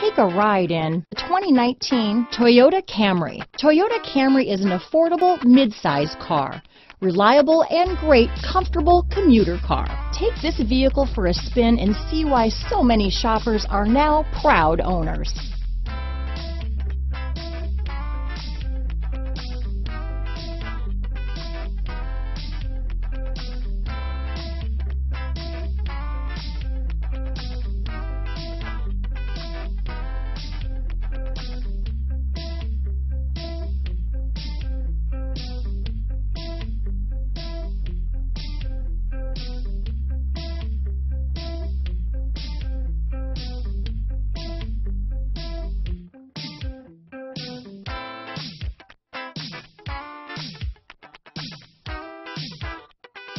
Take a ride in the 2019 Toyota Camry. Toyota Camry is an affordable midsize car. Reliable and great comfortable commuter car. Take this vehicle for a spin and see why so many shoppers are now proud owners.